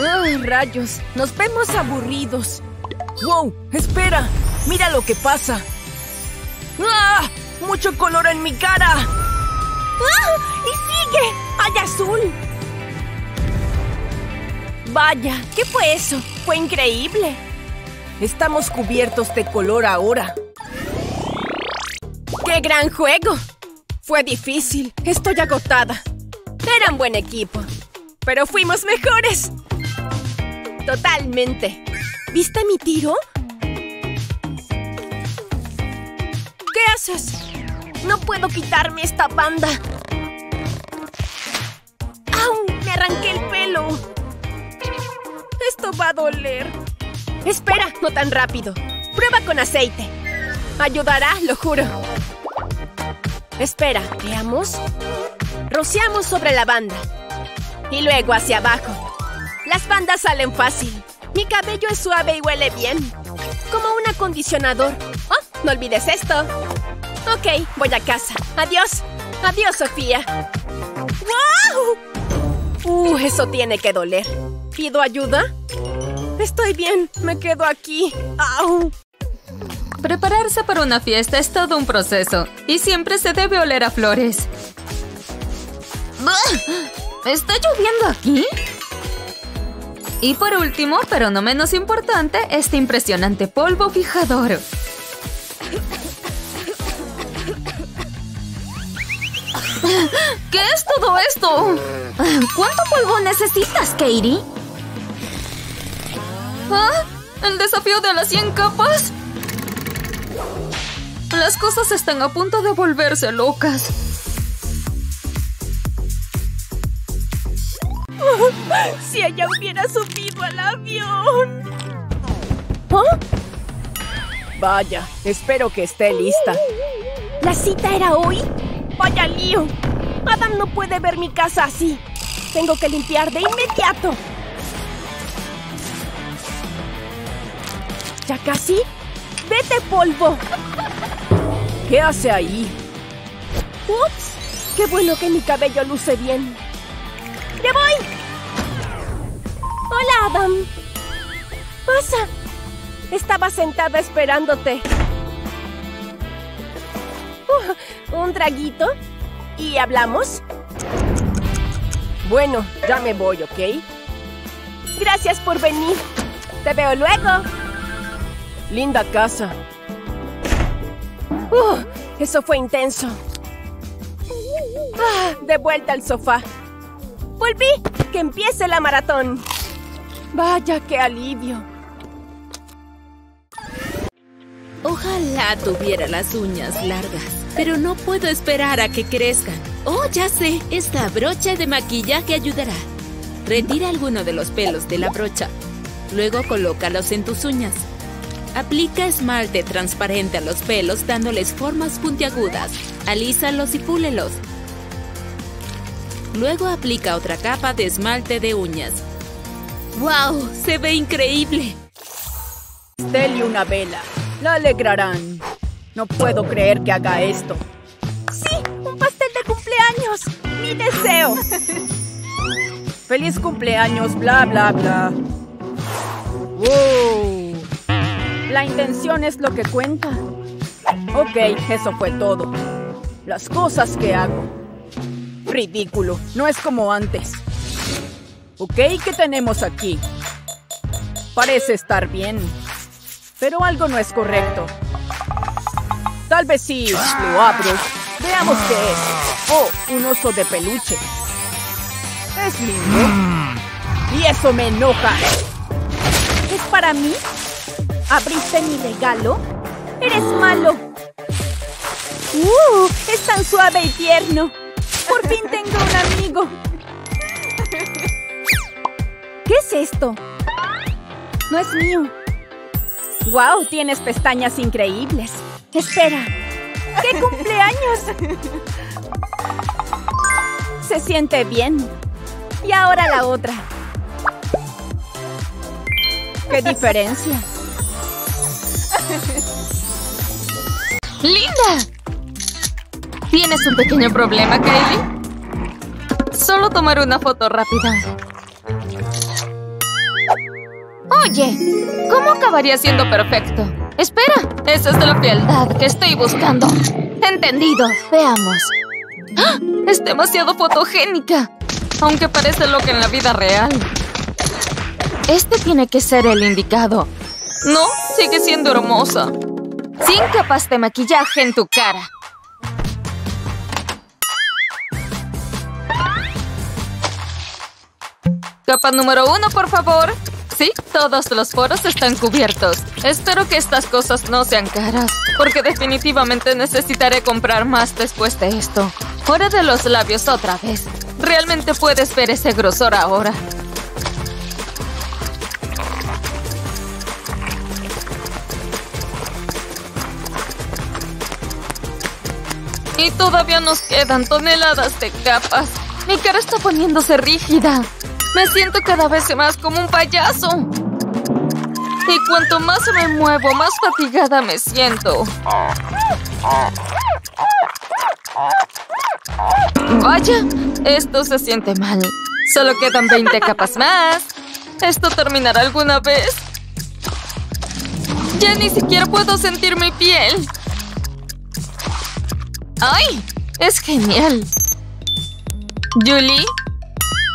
¡Ay, rayos! Nos vemos aburridos. ¡Wow! ¡Espera! ¡Mira lo que pasa! ¡Ah! ¡Mucho color en mi cara! ¡Ah! ¡Y sigue! ¡Hay azul! Vaya, ¿qué fue eso? Fue increíble. Estamos cubiertos de color ahora. ¡Qué gran juego! Fue difícil. Estoy agotada. Eran buen equipo. Pero fuimos mejores. Totalmente. ¿Viste mi tiro? ¿Qué haces? No puedo quitarme esta banda. ¡Au! Me arranqué el pelo. Esto va a doler. Espera, no tan rápido. Prueba con aceite. Ayudará, lo juro. Espera, veamos. Rociamos sobre la banda. Y luego hacia abajo. Las bandas salen fácil. Mi cabello es suave y huele bien. Como un acondicionador. Oh, no olvides esto. Ok, voy a casa. Adiós. Adiós, Sofía. ¡Wow! Uh, eso tiene que doler. ¿Pido ayuda? Estoy bien. Me quedo aquí. ¡Au! Prepararse para una fiesta es todo un proceso. Y siempre se debe oler a flores. ¿Está lloviendo aquí? Y por último, pero no menos importante, este impresionante polvo fijador. ¿Qué es todo esto? ¿Cuánto polvo necesitas, Katie? ¿Ah? ¿El desafío de las 100 capas? Las cosas están a punto de volverse locas. Si ella hubiera subido al avión. ¿Ah? Vaya, espero que esté lista. ¿La cita era hoy? Vaya lío. Adam no puede ver mi casa así. Tengo que limpiar de inmediato. ¿Ya casi? ¡Vete, polvo! ¿Qué hace ahí? ¡Ups! ¡Qué bueno que mi cabello luce bien! ¡Ya voy! Hola, Adam. Pasa. Estaba sentada esperándote. Uh, ¿Un traguito? ¿Y hablamos? Bueno, ya me voy, ¿ok? Gracias por venir. Te veo luego. Linda casa. Uh, eso fue intenso. Ah, de vuelta al sofá. Volví. Que empiece la maratón. Vaya, qué alivio. Ojalá tuviera las uñas largas, pero no puedo esperar a que crezcan. Oh, ya sé, esta brocha de maquillaje ayudará. Retira alguno de los pelos de la brocha. Luego colócalos en tus uñas. Aplica esmalte transparente a los pelos dándoles formas puntiagudas. Alísalos y púlelos. Luego aplica otra capa de esmalte de uñas. ¡Wow! ¡Se ve increíble! Dele una vela. La alegrarán. No puedo creer que haga esto. ¡Sí! ¡Un pastel de cumpleaños! ¡Mi deseo! ¡Feliz cumpleaños! Bla, bla, bla. ¡Wow! La intención es lo que cuenta. Ok, eso fue todo. Las cosas que hago. Ridículo. No es como antes. Ok, ¿qué tenemos aquí? Parece estar bien. Pero algo no es correcto. Tal vez sí, lo abro. Veamos qué es. Oh, un oso de peluche. Es lindo. Y eso me enoja. ¿Es para mí? ¿Abriste mi regalo? ¡Eres malo! ¡Uh! Es tan suave y tierno. Por fin tengo un amigo. ¿Qué es esto? No es mío. ¡Wow! Tienes pestañas increíbles. Espera. ¡Qué cumpleaños! Se siente bien. Y ahora la otra. ¡Qué diferencia! ¡Linda! ¿Tienes un pequeño problema, Kylie? Solo tomar una foto rápida. Oye, ¿cómo acabaría siendo perfecto? Espera, esa es la fealdad que estoy buscando. Entendido, veamos. ¡Ah! Es demasiado fotogénica, aunque parece lo que en la vida real. Este tiene que ser el indicado. No, sigue siendo hermosa. Sin capas de maquillaje en tu cara. Capa número uno, por favor. Sí, todos los poros están cubiertos. Espero que estas cosas no sean caras, porque definitivamente necesitaré comprar más después de esto. Hora de los labios otra vez. Realmente puedes ver ese grosor ahora. Y todavía nos quedan toneladas de capas. Mi cara está poniéndose rígida. Me siento cada vez más como un payaso. Y cuanto más me muevo, más fatigada me siento. Vaya, esto se siente mal. Solo quedan 20 capas más. ¿Esto terminará alguna vez? Ya ni siquiera puedo sentir mi piel. ¡Ay! Es genial. ¿Julie?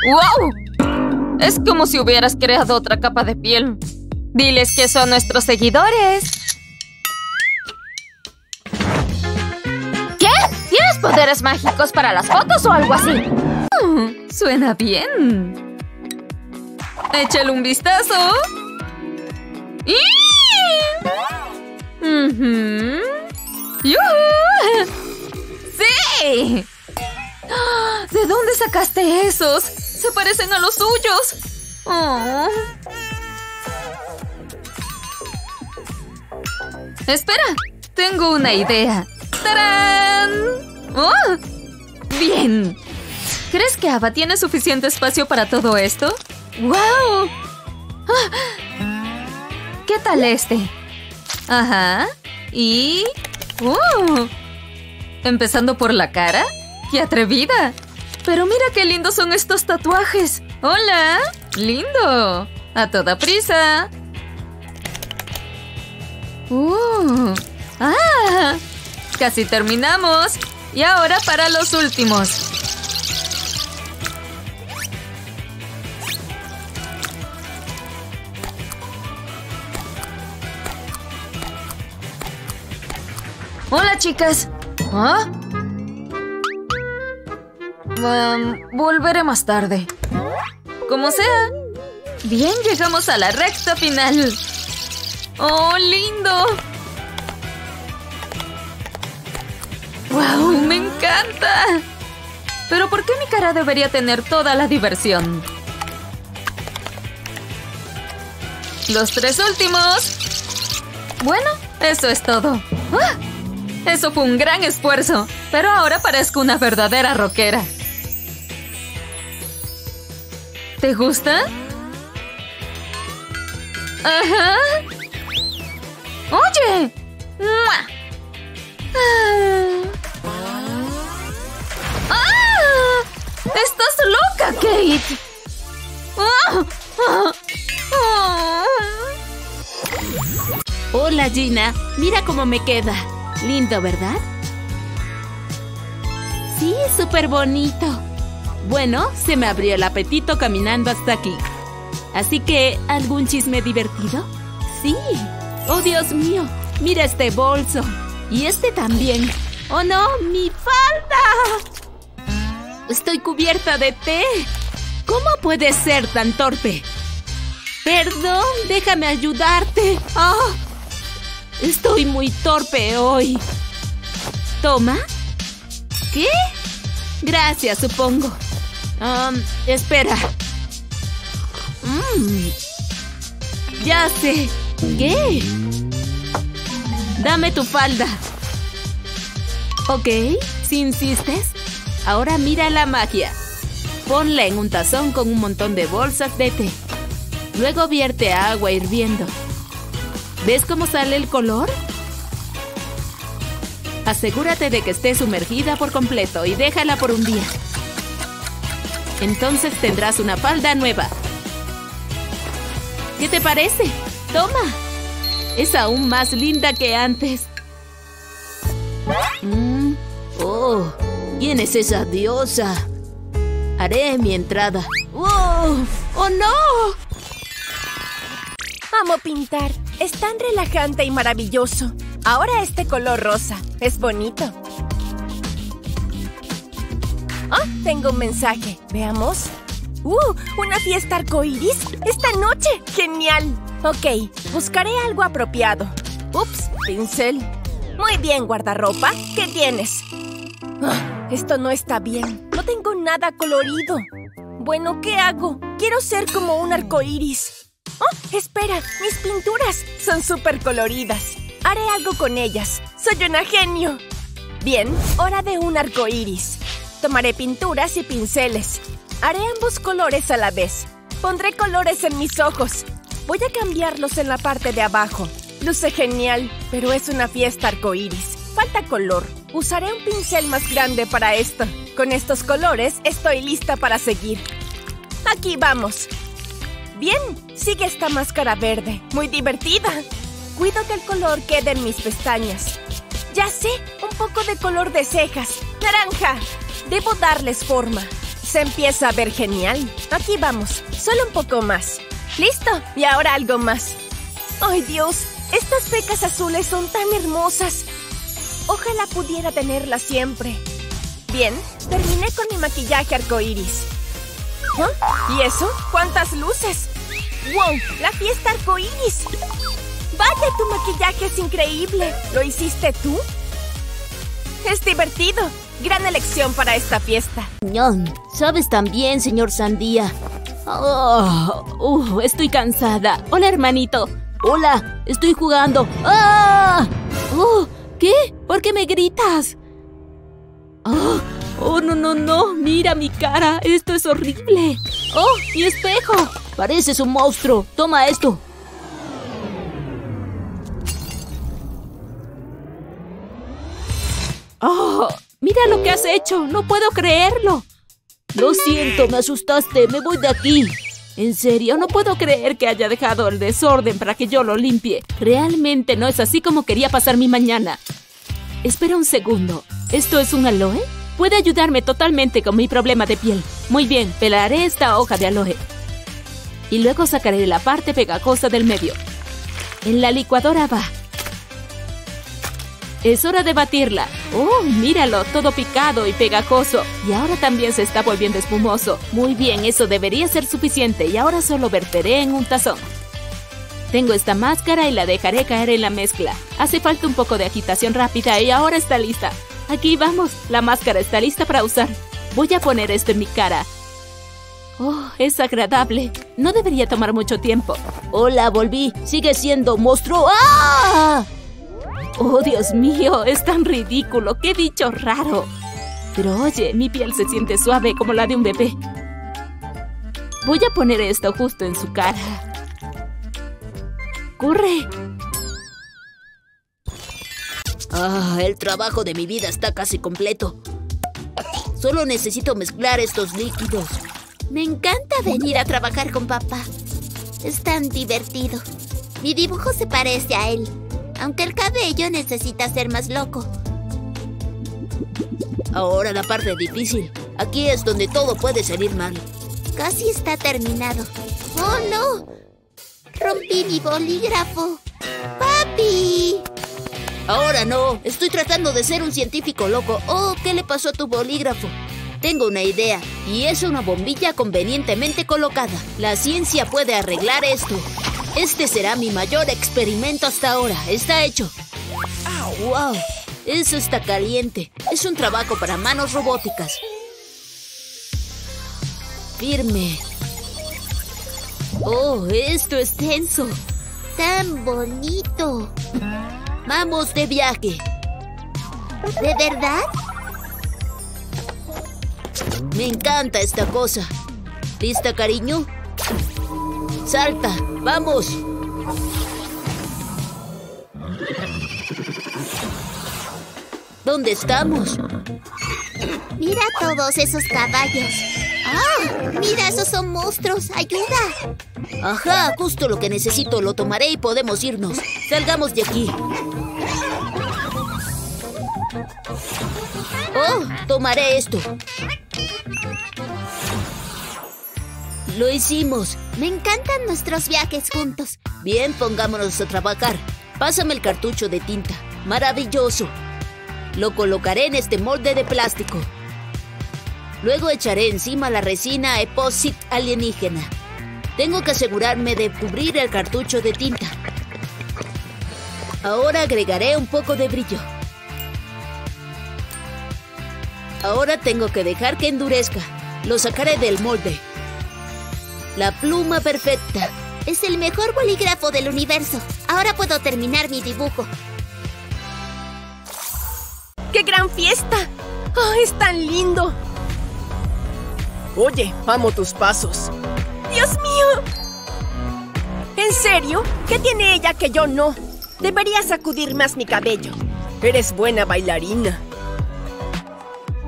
¡Wow! Es como si hubieras creado otra capa de piel. Diles que son nuestros seguidores. ¿Qué? ¿Tienes poderes mágicos para las fotos o algo así? Mm, suena bien. Échale un vistazo. ¡Y! ¡Sí! ¿De dónde sacaste esos? Se parecen a los suyos. Oh. Espera, tengo una idea. ¡Tarán! ¡Oh! Bien. ¿Crees que Ava tiene suficiente espacio para todo esto? ¡Wow! Ah. ¿Qué tal este? Ajá. Y... ¡Oh! ¿Empezando por la cara? ¡Qué atrevida! Pero mira qué lindos son estos tatuajes. ¡Hola! ¡Lindo! ¡A toda prisa! ¡Uh! ¡Ah! Casi terminamos. Y ahora para los últimos. Hola, chicas. ¿Ah? Um, volveré más tarde. Como sea. Bien, llegamos a la recta final. ¡Oh, lindo! ¡Wow! ¡Me encanta! Pero ¿por qué mi cara debería tener toda la diversión? Los tres últimos. Bueno, eso es todo. ¡Ah! Eso fue un gran esfuerzo, pero ahora parezco una verdadera rockera. ¿Te gusta? Ajá. Oye. ¡Mua! ¡Ah! ¡Estás loca, Kate! ¡Ah! ¡Ah! ¡Ah! Hola, Gina. Mira cómo me queda. Lindo, ¿verdad? Sí, súper bonito. Bueno, se me abrió el apetito caminando hasta aquí. Así que, ¿algún chisme divertido? Sí. Oh, Dios mío. Mira este bolso. Y este también. ¡Oh, no! ¡Mi falda! Estoy cubierta de té. ¿Cómo puedes ser tan torpe? Perdón, déjame ayudarte. ¡Ah! Estoy muy torpe hoy. ¿Toma? ¿Qué? Gracias, supongo. Um, espera. Mm. Ya sé. ¿Qué? Dame tu falda. Ok, si insistes. Ahora mira la magia. Ponla en un tazón con un montón de bolsas de té. Luego vierte agua hirviendo. ¿Ves cómo sale el color? Asegúrate de que esté sumergida por completo y déjala por un día. Entonces tendrás una falda nueva. ¿Qué te parece? Toma. Es aún más linda que antes. Mm, Oh, ¿quién es esa diosa? Haré mi entrada. ¡Wow! ¡Oh, no! Amo pintar. Es tan relajante y maravilloso. Ahora este color rosa. Es bonito. Oh, tengo un mensaje. Veamos. ¡Uh! ¿Una fiesta arcoíris? ¡Esta noche! ¡Genial! Ok, buscaré algo apropiado. Ups, pincel. Muy bien, guardarropa. ¿Qué tienes? Ah, esto no está bien. No tengo nada colorido. Bueno, ¿qué hago? Quiero ser como un arcoíris. ¡Oh! Espera, mis pinturas son súper coloridas. Haré algo con ellas. ¡Soy una genio! Bien, hora de un arcoíris. Tomaré pinturas y pinceles. Haré ambos colores a la vez. Pondré colores en mis ojos. Voy a cambiarlos en la parte de abajo. Luce genial, pero es una fiesta arcoíris. Falta color. Usaré un pincel más grande para esto. Con estos colores estoy lista para seguir. Aquí vamos. Bien, sigue esta máscara verde. Muy divertida. Cuido que el color quede en mis pestañas. Ya sé, un poco de color de cejas. Naranja. Debo darles forma. Se empieza a ver genial. Aquí vamos. Solo un poco más. ¡Listo! Y ahora algo más. ¡Ay, Dios! Estas pecas azules son tan hermosas. Ojalá pudiera tenerlas siempre. Bien, terminé con mi maquillaje arcoíris. ¿Y eso? ¿Cuántas luces? ¡Wow! ¡La fiesta arcoíris! ¡Vaya, tu maquillaje es increíble! ¿Lo hiciste tú? Es divertido. Gran elección para esta fiesta. Sabes también, señor Sandía. Oh, uh, estoy cansada. Hola, hermanito. Hola, estoy jugando. ¡Ah! Oh, ¿Qué? ¿Por qué me gritas? Oh, oh, no, no, no. Mira mi cara. Esto es horrible. Oh, mi espejo. Pareces un monstruo. Toma esto. Oh, mira lo que has hecho. No puedo creerlo. Lo siento, me asustaste. Me voy de aquí. En serio, no puedo creer que haya dejado el desorden para que yo lo limpie. Realmente no es así como quería pasar mi mañana. Espera un segundo. ¿Esto es un aloe? Puede ayudarme totalmente con mi problema de piel. Muy bien, pelaré esta hoja de aloe. Y luego sacaré la parte pegajosa del medio. En la licuadora va. Es hora de batirla. ¡Oh, míralo! Todo picado y pegajoso. Y ahora también se está volviendo espumoso. Muy bien, eso debería ser suficiente. Y ahora solo verteré en un tazón. Tengo esta máscara y la dejaré caer en la mezcla. Hace falta un poco de agitación rápida y ahora está lista. Aquí vamos. La máscara está lista para usar. Voy a poner esto en mi cara. Oh, es agradable. No debería tomar mucho tiempo. Hola, volví. Sigue siendo monstruo. ¡Ah! Oh, Dios mío, es tan ridículo. ¡Qué dicho raro! Pero oye, mi piel se siente suave como la de un bebé. Voy a poner esto justo en su cara. ¡Corre! Ah, el trabajo de mi vida está casi completo. Solo necesito mezclar estos líquidos. Me encanta venir a trabajar con papá. Es tan divertido. Mi dibujo se parece a él, aunque el cabello necesita ser más loco. Ahora la parte difícil. Aquí es donde todo puede salir mal. Casi está terminado. ¡Oh, no! Rompí mi bolígrafo. ¡Papi! Ahora no, estoy tratando de ser un científico loco. Oh, ¿qué le pasó a tu bolígrafo? Tengo una idea, y es una bombilla convenientemente colocada. La ciencia puede arreglar esto. Este será mi mayor experimento hasta ahora. Está hecho. ¡Wow! Eso está caliente. Es un trabajo para manos robóticas. Firme. Oh, esto es tenso. ¡Tan bonito! Vamos de viaje. ¿De verdad? Me encanta esta cosa. ¿Lista, cariño? Salta, vamos. ¿Dónde estamos? Mira todos esos caballos. ¡Ah! ¡Mira, esos son monstruos! ¡Ayuda! Ajá, justo lo que necesito. Lo tomaré y podemos irnos. Salgamos de aquí. Oh, tomaré esto. Lo hicimos. Me encantan nuestros viajes juntos. Bien, pongámonos a trabajar. Pásame el cartucho de tinta. Maravilloso. Lo colocaré en este molde de plástico. Luego echaré encima la resina Epoxid alienígena. Tengo que asegurarme de cubrir el cartucho de tinta. Ahora agregaré un poco de brillo. Ahora tengo que dejar que endurezca. Lo sacaré del molde. La pluma perfecta. Es el mejor bolígrafo del universo. Ahora puedo terminar mi dibujo. ¡Qué gran fiesta! ¡Oh, es tan lindo! Oye, amo tus pasos. ¡Dios mío! ¿En serio? ¿Qué tiene ella que yo no? Debería sacudir más mi cabello. Eres buena bailarina.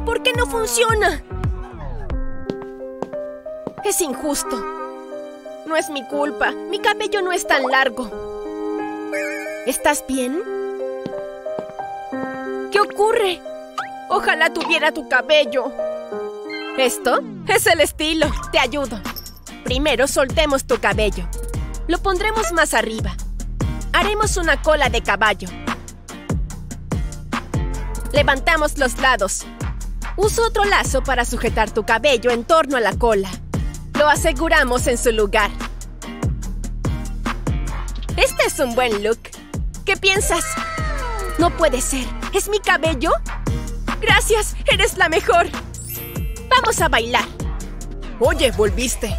¿Por qué no funciona? Es injusto. No es mi culpa. Mi cabello no es tan largo. ¿Estás bien? ¿Qué ocurre? Ojalá tuviera tu cabello. Esto es el estilo. Te ayudo. Primero soltemos tu cabello. Lo pondremos más arriba. Haremos una cola de caballo. Levantamos los lados. Uso otro lazo para sujetar tu cabello en torno a la cola. Lo aseguramos en su lugar. Este es un buen look. ¿Qué piensas? No puede ser. ¿Es mi cabello? Gracias, eres la mejor. Vamos a bailar. Oye, volviste.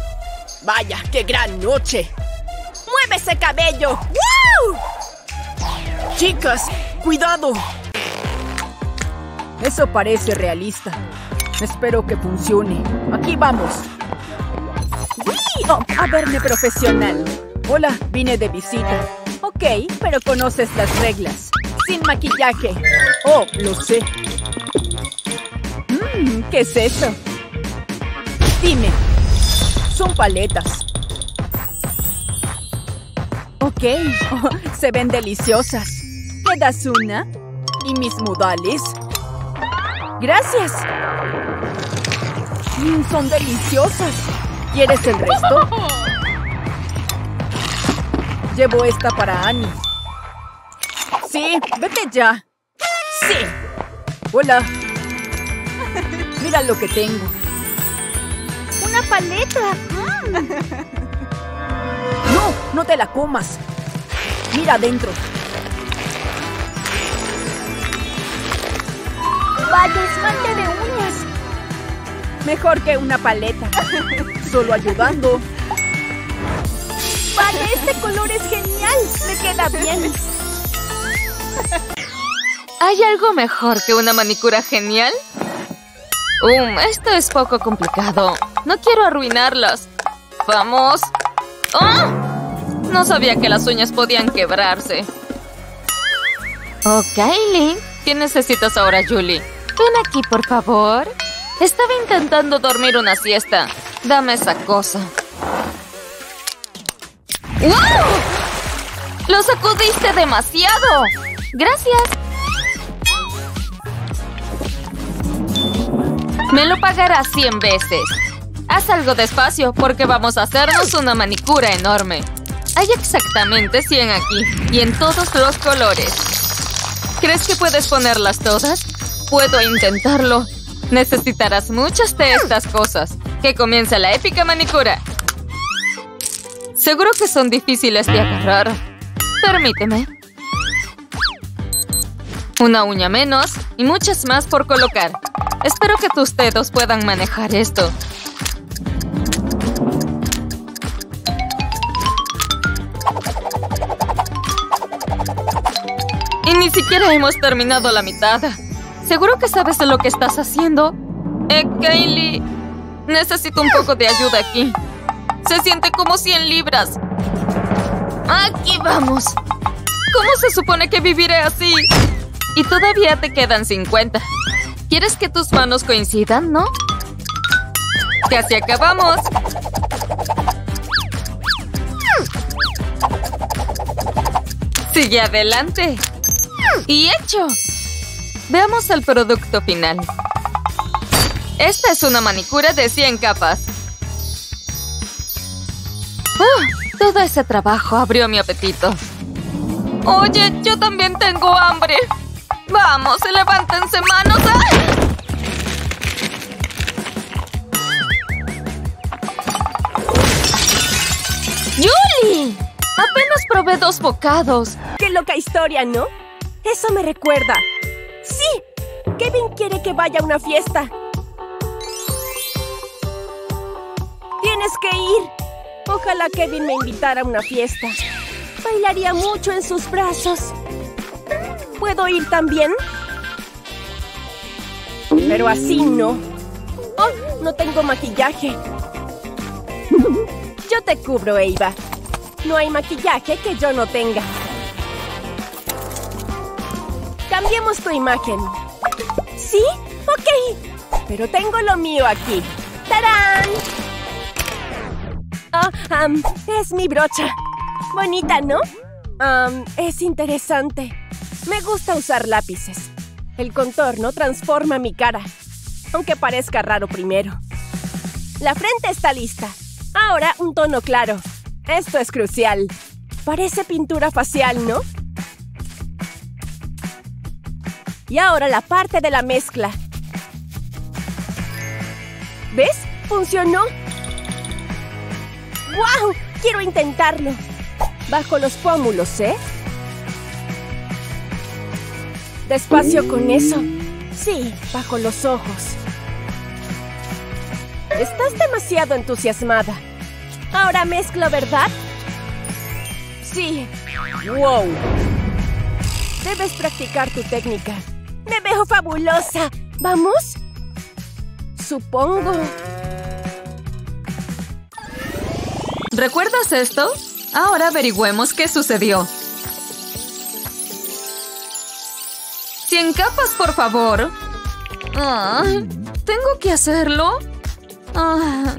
Vaya, qué gran noche. ¡Mueve ese cabello! ¡Woo! Chicas, cuidado. Eso parece realista. Espero que funcione. Aquí vamos. Oh, a verme profesional. Hola, vine de visita. Ok, pero conoces las reglas. Sin maquillaje. Oh, lo sé. Mmm, ¿qué es eso? Dime. Son paletas. Ok, oh, se ven deliciosas. ¿Me das una? ¿Y mis modales? ¡Gracias! Mm, son deliciosas. ¿Quieres el resto? Llevo esta para Annie. Sí, vete ya. Sí. Hola. Mira lo que tengo. ¡Una paleta! No, no te la comas. Mira adentro. ¡Vaya esmalte de uñas! Mejor que una paleta. Solo ayudando. ¡Vaya, este color es genial! ¡Me queda bien! ¿Hay algo mejor que una manicura genial? Um, esto es poco complicado. No quiero arruinarlas. ¡Vamos! ¡Ah! No sabía que las uñas podían quebrarse. Oh, Kylie. ¿Qué necesitas ahora, Julie? Ven aquí, por favor. Estaba intentando dormir una siesta. Dame esa cosa. ¡Wow! ¡Lo sacudiste demasiado! Gracias. Me lo pagarás 100 veces. Haz algo despacio porque vamos a hacernos una manicura enorme. Hay exactamente 100 aquí y en todos los colores. ¿Crees que puedes ponerlas todas? Puedo intentarlo. Necesitarás muchas de estas cosas. Que comience la épica manicura. Seguro que son difíciles de agarrar. Permíteme. Una uña menos y muchas más por colocar. Espero que tus dedos puedan manejar esto. Y ni siquiera hemos terminado la mitad. Seguro que sabes de lo que estás haciendo. Eh, Kaylee, necesito un poco de ayuda aquí. Se siente como 100 libras. Aquí vamos. ¿Cómo se supone que viviré así? Y todavía te quedan 50. ¿Quieres que tus manos coincidan, no? Casi acabamos. Sigue adelante. Y hecho. Veamos el producto final. Esta es una manicura de 100 capas. ¡Ah! todo ese trabajo abrió mi apetito. Oye, yo también tengo hambre. Vamos, levántense manos. ¡Ay! ¡Yuli! Apenas probé dos bocados. ¡Qué loca historia, ¿no? Eso me recuerda. Kevin quiere que vaya a una fiesta. Tienes que ir. Ojalá Kevin me invitara a una fiesta. Bailaría mucho en sus brazos. ¿Puedo ir también? Pero así no. Oh, no tengo maquillaje. Yo te cubro, Eva. No hay maquillaje que yo no tenga. Cambiemos tu imagen. ¿Sí? Ok. Pero tengo lo mío aquí. ¡Tarán! Am, es mi brocha. Bonita, ¿no? Am, es interesante. Me gusta usar lápices. El contorno transforma mi cara, aunque parezca raro primero. La frente está lista. Ahora un tono claro. Esto es crucial. Parece pintura facial, ¿no? Y ahora la parte de la mezcla. ¿Ves? ¡Funcionó! ¡Wow! Quiero intentarlo. Bajo los pómulos, ¿eh? Despacio con eso. Sí, bajo los ojos. Estás demasiado entusiasmada. Ahora mezclo, ¿verdad? Sí. ¡Wow! Debes practicar tu técnica. ¡Me veo fabulosa! ¿Vamos? Supongo. ¿Recuerdas esto? Ahora averigüemos qué sucedió. ¡Cien capas, por favor! Ah, ¿Tengo que hacerlo? Ah,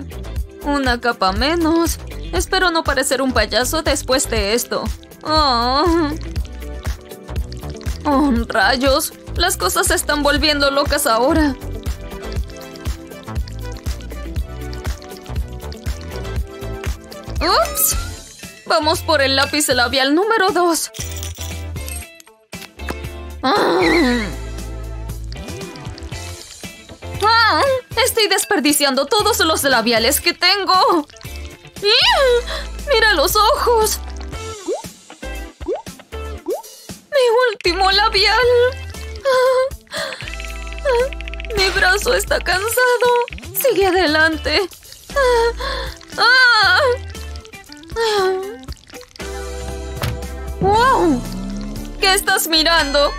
una capa menos. Espero no parecer un payaso después de esto. Ah. Oh, rayos. Las cosas se están volviendo locas ahora. ¡Ups! Vamos por el lápiz labial número 2. Ah. Ah, estoy desperdiciando todos los labiales que tengo. ¡Ih! ¡Mira los ojos! ¡Mi último labial! Mi brazo está cansado. Sigue adelante. Ah, ah. ¡Wow! ¿Qué estás mirando?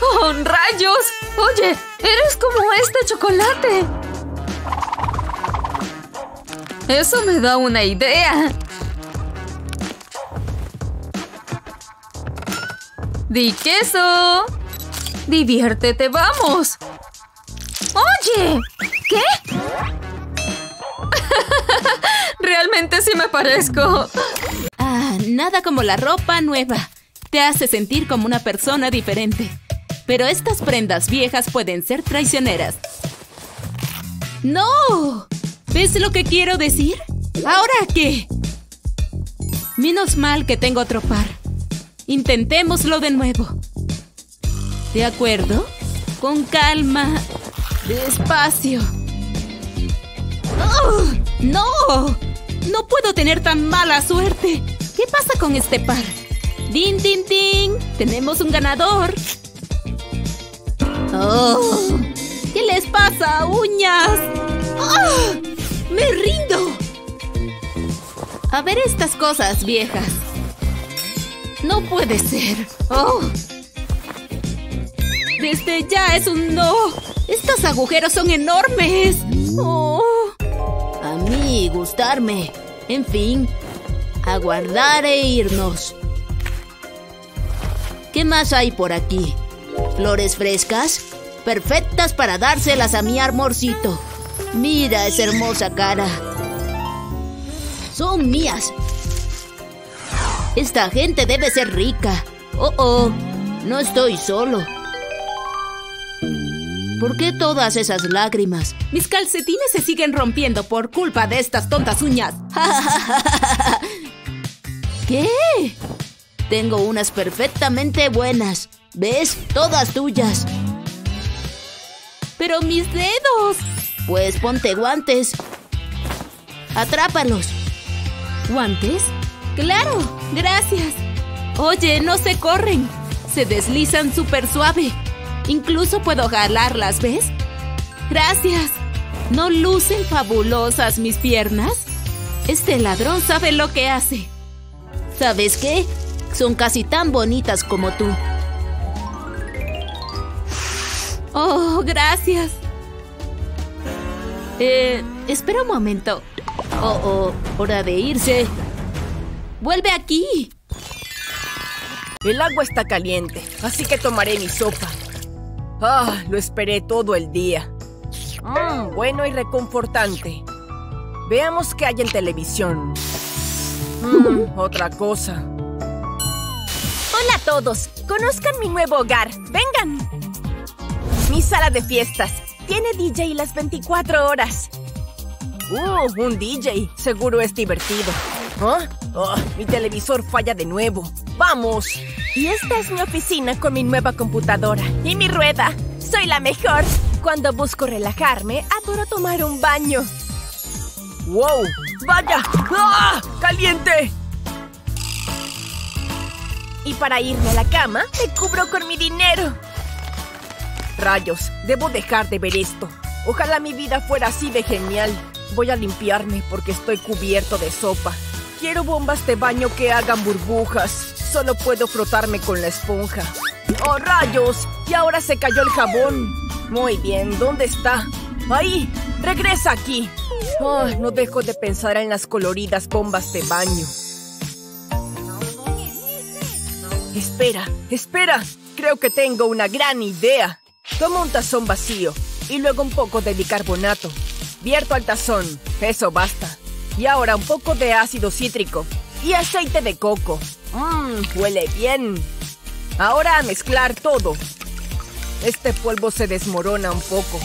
¡Oh, rayos! Oye, eres como este chocolate. Eso me da una idea. Di queso. Diviértete, vamos. Oye, ¿qué? Realmente sí me parezco. Ah, nada como la ropa nueva. Te hace sentir como una persona diferente. Pero estas prendas viejas pueden ser traicioneras. ¡No! ¿Ves lo que quiero decir? ¿Ahora qué? Menos mal que tengo otro par. Intentémoslo de nuevo. ¿De acuerdo? Con calma. Despacio. ¡Oh! ¡No! No puedo tener tan mala suerte. ¿Qué pasa con este par? ¡Din, din, din! ¡Tenemos un ganador! ¡Oh! ¿Qué les pasa, uñas? ¡Ah! ¡Me rindo! A ver estas cosas viejas. No puede ser. ¡Oh! Desde ya es un no. Estos agujeros son enormes. ¡Oh! A mí gustarme. En fin, aguardar e irnos. ¿Qué más hay por aquí? ¿Flores frescas? Perfectas para dárselas a mi amorcito. Mira esa hermosa cara. Son mías. Esta gente debe ser rica. Oh, oh, no estoy solo. ¿Por qué todas esas lágrimas? Mis calcetines se siguen rompiendo por culpa de estas tontas uñas. ¿Qué? Tengo unas perfectamente buenas. ¿Ves? Todas tuyas. Pero mis dedos. Pues ponte guantes. Atrápalos. ¿Guantes? Claro, gracias. Oye, no se corren. Se deslizan súper suave. Incluso puedo jalarlas, ¿ves? Gracias. ¿No lucen fabulosas mis piernas? Este ladrón sabe lo que hace. ¿Sabes qué? Son casi tan bonitas como tú. Oh, gracias. Eh, espera un momento. Oh, oh, hora de irse. Vuelve aquí. El agua está caliente, así que tomaré mi sopa. Ah, lo esperé todo el día. Mmm, bueno y reconfortante. Veamos qué hay en televisión. Mmm, otra cosa. Hola a todos. Conozcan mi nuevo hogar. Vengan. Mi sala de fiestas. Tiene DJ las 24 horas. Uh, un DJ. Seguro es divertido. ¿Ah? Oh, mi televisor falla de nuevo. ¡Vamos! Y esta es mi oficina con mi nueva computadora. Y mi rueda. Soy la mejor. Cuando busco relajarme, adoro tomar un baño. ¡Wow! ¡Vaya! ¡Ah! ¡Caliente! Y para irme a la cama, me cubro con mi dinero. Rayos, debo dejar de ver esto. Ojalá mi vida fuera así de genial. Voy a limpiarme porque estoy cubierto de sopa. Quiero bombas de baño que hagan burbujas. Solo puedo frotarme con la esponja. ¡Oh, rayos! Y ahora se cayó el jabón. Muy bien, ¿dónde está? ¡Ahí! ¡Regresa aquí! Oh, no dejo de pensar en las coloridas bombas de baño. Espera, espera. Creo que tengo una gran idea. Toma un tazón vacío y luego un poco de bicarbonato. Vierto al tazón. Eso basta. Y ahora un poco de ácido cítrico y aceite de coco. Mmm, huele bien. Ahora a mezclar todo. Este polvo se desmorona un poco.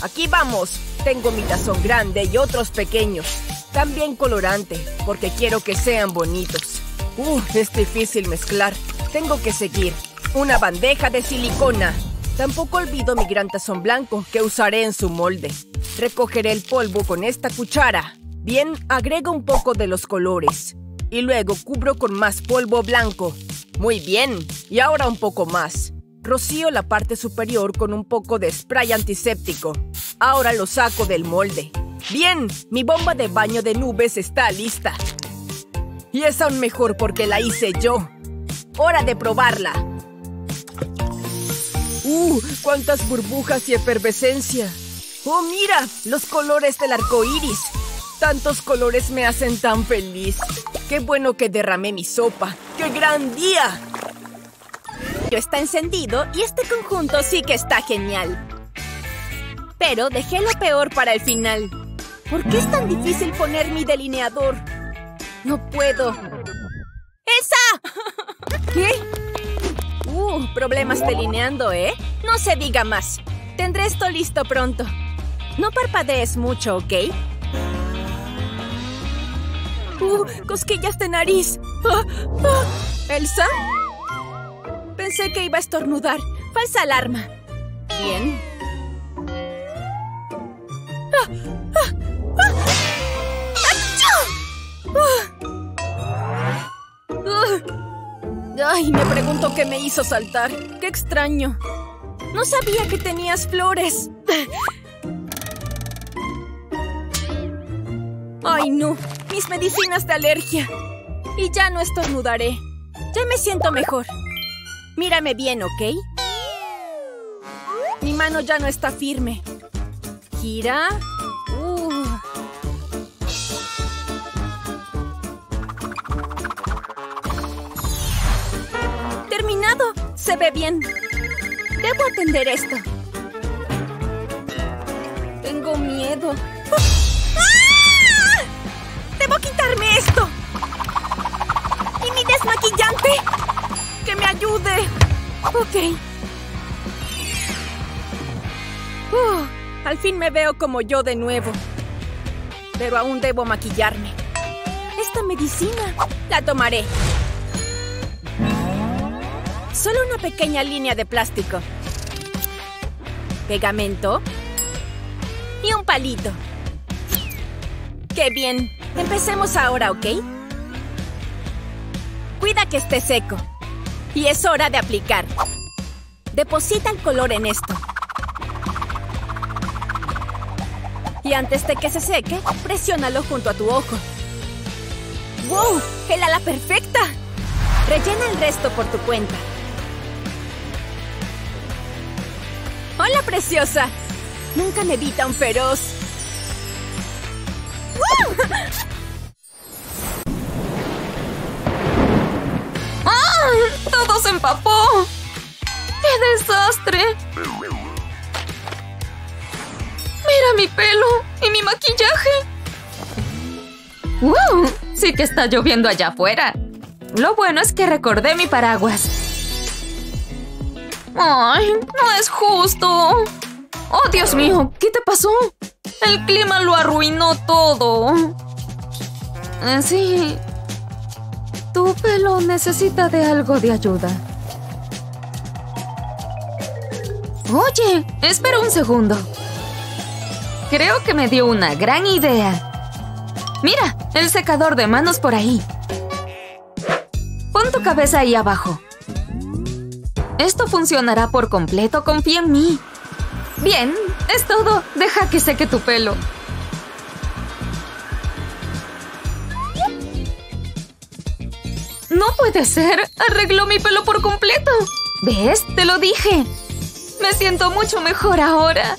Aquí vamos. Tengo mi tazón grande y otros pequeños. También colorante, porque quiero que sean bonitos. Uh, es difícil mezclar. Tengo que seguir. Una bandeja de silicona. Tampoco olvido mi gran tazón blanco que usaré en su molde. Recogeré el polvo con esta cuchara. Bien, agrego un poco de los colores. Y luego cubro con más polvo blanco. Muy bien. Y ahora un poco más. Rocío la parte superior con un poco de spray antiséptico. Ahora lo saco del molde. Bien, mi bomba de baño de nubes está lista. Y es aún mejor porque la hice yo. ¡Hora de probarla! ¡Uh! ¡Cuántas burbujas y efervescencia! ¡Oh, mira! Los colores del arco iris. Tantos colores me hacen tan feliz. ¡Qué bueno que derramé mi sopa! ¡Qué gran día! Está encendido y este conjunto sí que está genial. Pero dejé lo peor para el final. ¿Por qué es tan difícil poner mi delineador? No puedo. ¡Esa! ¿Qué? Uh, problemas delineando, ¿eh? No se diga más. Tendré esto listo pronto. No parpadees mucho, ¿ok? Uh, cosquillas de nariz. Ah, ah. ¿Elsa? Pensé que iba a estornudar. Falsa alarma. Bien. ¡Ah! Ay, me pregunto qué me hizo saltar. ¡Qué extraño! No sabía que tenías flores. Ay, no. Mis medicinas de alergia. Y ya no estornudaré. Ya me siento mejor. Mírame bien, ¿ok? Mi mano ya no está firme. Gira. Uh. Terminado. Se ve bien. Debo atender esto. Ok. Uh, al fin me veo como yo de nuevo. Pero aún debo maquillarme. Esta medicina la tomaré. Solo una pequeña línea de plástico. Pegamento. Y un palito. ¡Qué bien! Empecemos ahora, ¿ok? Cuida que esté seco. Y es hora de aplicar. Deposita el color en esto. Y antes de que se seque, presiónalo junto a tu ojo. ¡Wow! ¡El ala perfecta! Rellena el resto por tu cuenta. ¡Hola, preciosa! Nunca me vi tan feroz. ¡Todo se empapó! ¡Qué desastre! ¡Mira mi pelo! ¡Y mi maquillaje! ¡Wow! Sí que está lloviendo allá afuera. Lo bueno es que recordé mi paraguas. ¡Ay! ¡No es justo! ¡Oh, Dios mío! ¿Qué te pasó? El clima lo arruinó todo. Eh, Sí. Tu pelo necesita de algo de ayuda. Oye, espera un segundo. Creo que me dio una gran idea. Mira, el secador de manos por ahí. Pon tu cabeza ahí abajo. Esto funcionará por completo, confía en mí. Bien, es todo. Deja que seque tu pelo. No puede ser. Arregló mi pelo por completo. ¿Ves? Te lo dije. Me siento mucho mejor ahora.